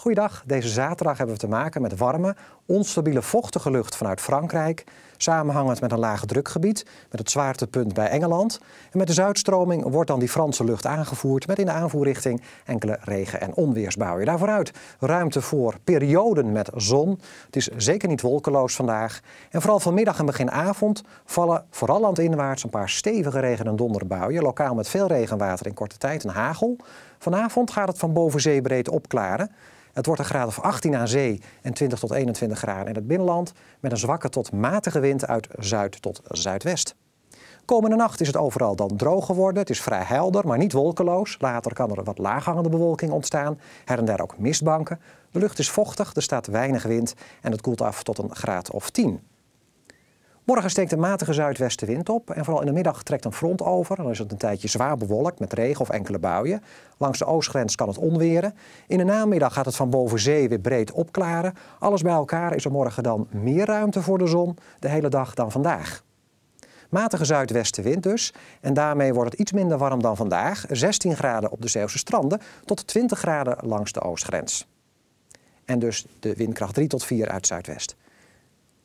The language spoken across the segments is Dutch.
Goeiedag, deze zaterdag hebben we te maken met warme, onstabiele vochtige lucht vanuit Frankrijk, samenhangend met een lage drukgebied, met het zwaartepunt bij Engeland. En met de zuidstroming wordt dan die Franse lucht aangevoerd met in de aanvoerrichting enkele regen- en onweersbuien. Daarvooruit ruimte voor perioden met zon. Het is zeker niet wolkeloos vandaag. En vooral vanmiddag en begin avond vallen vooral landinwaarts een paar stevige regen- en donderbuien, lokaal met veel regenwater in korte tijd en hagel. Vanavond gaat het van boven zee breed opklaren. Het wordt een graad of 18 aan zee en 20 tot 21 graden in het binnenland. Met een zwakke tot matige wind uit zuid tot zuidwest. Komende nacht is het overal dan droog geworden. Het is vrij helder, maar niet wolkeloos. Later kan er wat laaghangende bewolking ontstaan. Her en der ook mistbanken. De lucht is vochtig, er staat weinig wind en het koelt af tot een graad of 10. Morgen steekt een matige zuidwestenwind op en vooral in de middag trekt een front over. Dan is het een tijdje zwaar bewolkt met regen of enkele buien. Langs de oostgrens kan het onweren. In de namiddag gaat het van boven zee weer breed opklaren. Alles bij elkaar is er morgen dan meer ruimte voor de zon de hele dag dan vandaag. Matige zuidwestenwind dus. En daarmee wordt het iets minder warm dan vandaag. 16 graden op de Zeeuwse stranden tot 20 graden langs de oostgrens. En dus de windkracht 3 tot 4 uit zuidwest.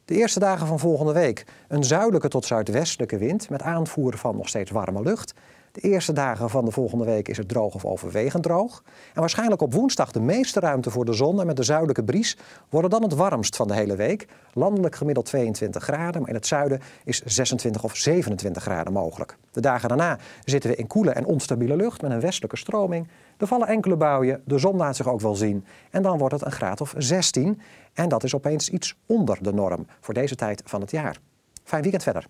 De eerste dagen van volgende week een zuidelijke tot zuidwestelijke wind met aanvoer van nog steeds warme lucht. De eerste dagen van de volgende week is het droog of overwegend droog. En waarschijnlijk op woensdag de meeste ruimte voor de zon en met de zuidelijke bries worden dan het warmst van de hele week. Landelijk gemiddeld 22 graden, maar in het zuiden is 26 of 27 graden mogelijk. De dagen daarna zitten we in koele en onstabiele lucht met een westelijke stroming. Er vallen enkele buien, de zon laat zich ook wel zien. En dan wordt het een graad of 16. En dat is opeens iets onder de norm voor deze tijd van het jaar. Fijn weekend verder.